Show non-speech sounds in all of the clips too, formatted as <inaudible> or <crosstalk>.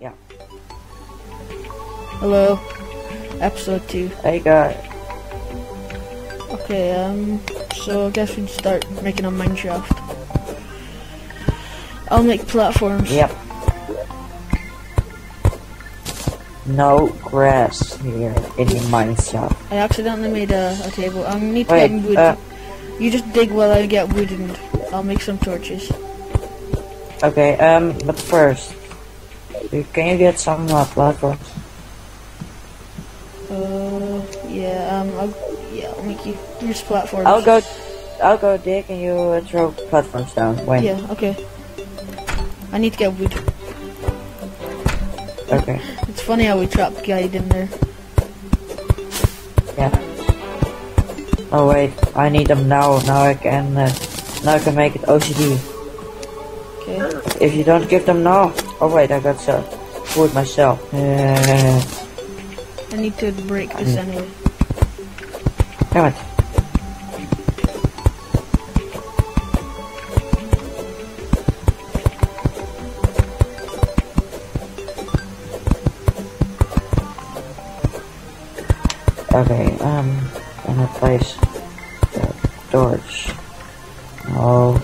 Yeah. Hello. Episode 2. Hey guys. Okay, um, so I guess we'd start making a mineshaft. I'll make platforms. Yep. No grass here in the mine shop. I accidentally made a, a table. I need to Wait, get wood. uh, you just dig while I get wood and I'll make some torches. Okay, um, but first, can you get some uh, platforms? Uh, yeah, um, I'll, yeah, I'll make you, here's platforms. I'll go, I'll go dig and you uh, throw platforms down. Wait. Yeah, okay. I need to get wood. Okay. It's funny how we trapped guide in there. Yeah. Oh wait, I need them now. Now I can, uh, now I can make it OCD. Okay. If you don't give them now, oh wait, I got some food myself. Uh, I need to break this anyway. damn it. Okay, um, gonna place the torch. Oh,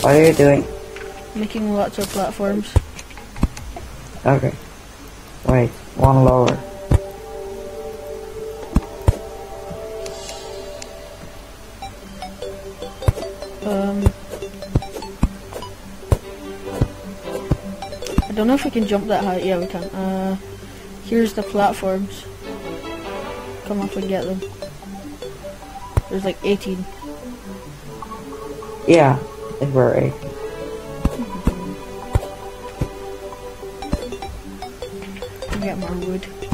What are you doing? Making lots of platforms. Okay. Wait, one lower. Um, I don't know if we can jump that high. Yeah, we can. Uh, here's the platforms. Come up and get them. There's like 18. Yeah, We're get more wood.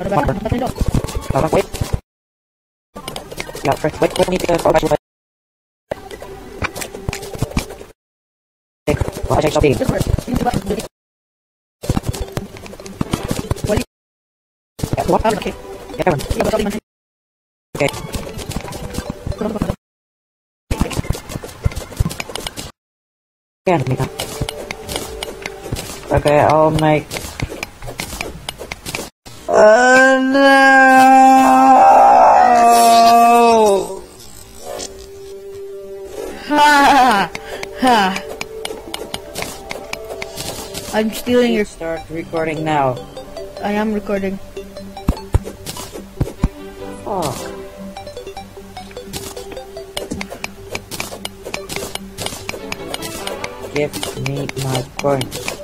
Wait. Okay, I'll make... Uh, no! Ha! <laughs> Ha! I'm stealing your. Start recording now. I am recording. Fuck. Give me my coins.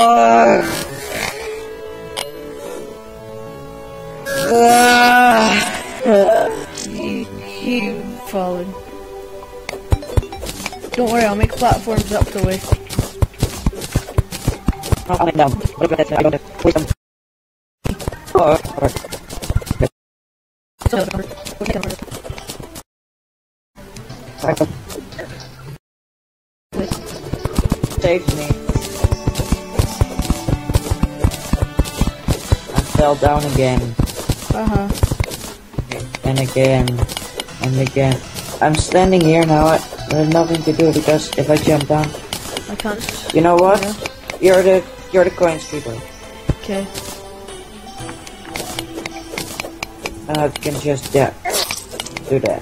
You fallen. Don't worry, I'll make platforms up the way. I'll make them. I save me. Fell down again. Uh huh. and again and again. I'm standing here now. I, there's nothing to do because if I jump down, I can't. you know what? Yeah. You're the you're the coin sweeper, Okay. and I can just yeah do that.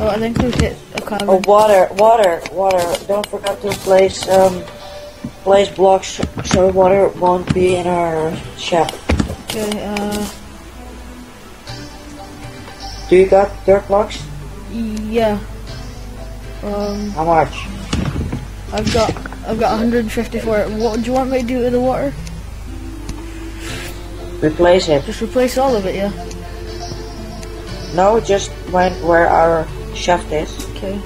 Oh, I think we hit a cavern. Oh, water, water, water! Don't forget to place um place blocks so water won't be in our shaft. Okay, uh, Do you got dirt blocks? yeah. Um, How much? I've got, I've got 154. What do you want me to do to the water? Replace it. Just replace all of it, yeah? No, just when where our shaft is. Okay.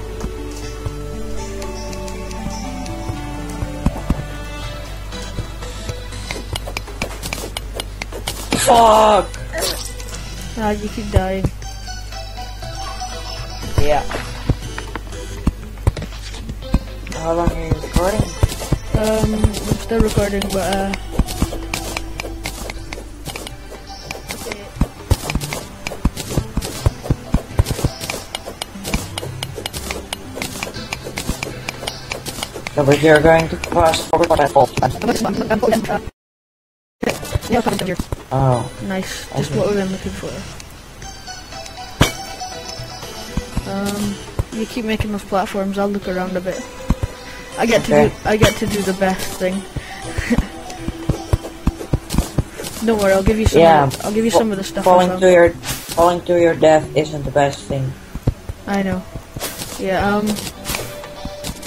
Fuck! Ah, you keep dying. Yeah. How long are you recording? Um, I'm still recording, but, uh... So but you're going to fast forward that uh, here. Oh. Nice. Just Okay. what we've been looking for. Um, you keep making those platforms. I'll look around a bit. I get to do. I get to do the best thing. <laughs> Don't worry. I'll give you some. Yeah. Of I'll give you some of the stuff. Falling found. to your falling to your death isn't the best thing. I know. Yeah. Um.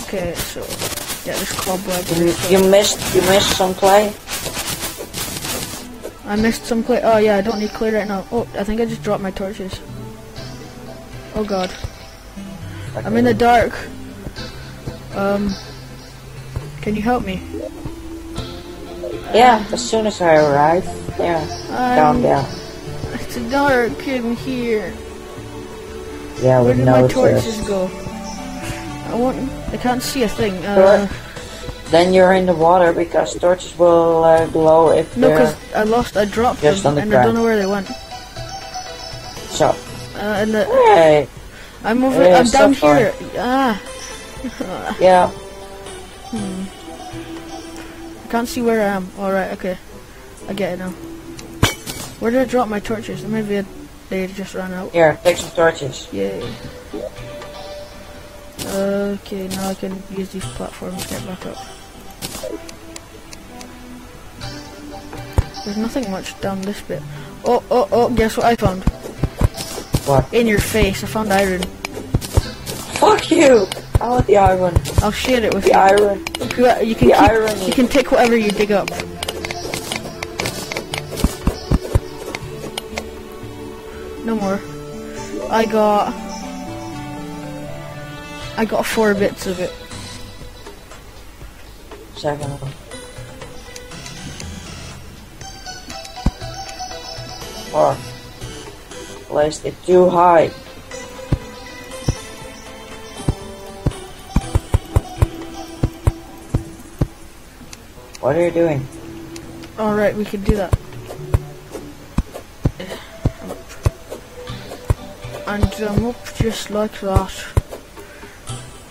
Okay. So. Yeah. This cobweb. You, you missed you missed some clay. I missed some clay. Oh yeah. I don't need clay right now. Oh, I think I just dropped my torches. Oh god. I'm in the dark. Um. Can you help me? Yeah, as soon as I arrive. Yeah. Down I'm- there. It's dark in here. Yeah, we Where did my torches go? I want. I can't see a thing. Uh, Then you're in the water because torches will uh, glow if no, because I lost. I dropped Just them, on the and I don't know where they went. so. Uh, and the, Hey, I'm over. I'm down far. here. Ah, <laughs> yeah. Hmm. I can't see where I am. All right. Okay. I get it now. Where did I drop my torches? Maybe they just ran out. Here, take some torches. Yay. Okay, now I can use these platforms to get back up. There's nothing much down this bit. Oh, oh, oh, guess what I found? What? In your face, I found iron. Fuck you! I want the iron. I'll share it with The you. iron. You can uh, the keep, irony. You can take whatever you dig up. No more. I got... I got four bits of it. Them. Or placed it too high. What are you doing? Alright, we can do that. And I'm up just like that.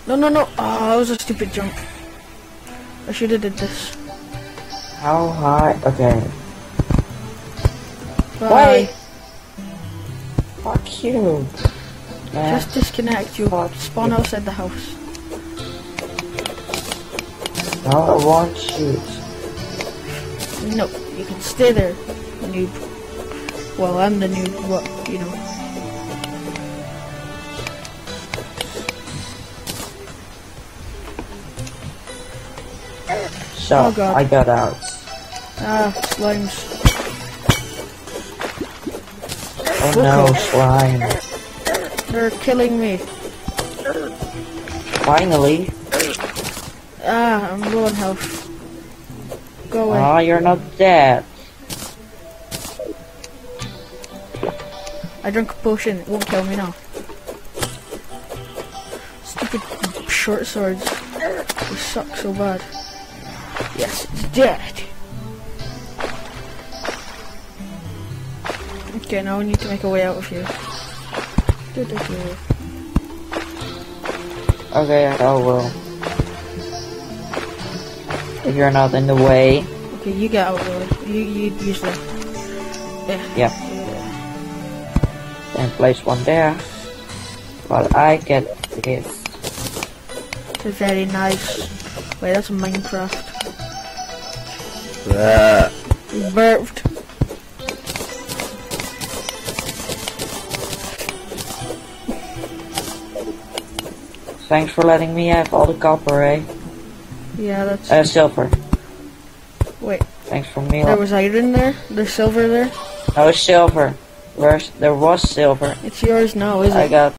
No, no, no. Oh, that was a stupid jump. I should have did this. How high? Okay. Bye. Wait. Fuck you. Just disconnect. You Fuck spawn you. outside the house. No, I won't shoot. No, you can stay there, noob. Well, I'm the noob, but, you know. Oh, God. I got out. Ah, slimes. Oh no, slime. They're killing me. Finally. Ah, I'm low on health. Go away. Oh, you're not dead. I drank a potion, it won't kill me now. Stupid short swords. They suck so bad. Yes, it's dead. Okay, now we need to make a way out of here. Okay, oh, I will. If you're not in the way. Okay, you get out of the way. You, you. Yeah. Yeah. yeah. Then place one there. While I get this. It's very nice. Wait, that's Minecraft. Burped. Thanks for letting me have all the copper, eh? Yeah, that's... Uh, silver. Wait. Thanks for me. There was iron there? There's silver there? Oh, no, silver. Where's, there was silver. It's yours now, isn't it? I got...